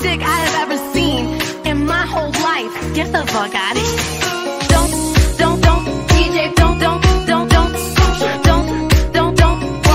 dick I have ever seen in my whole life. Get the fuck out of here.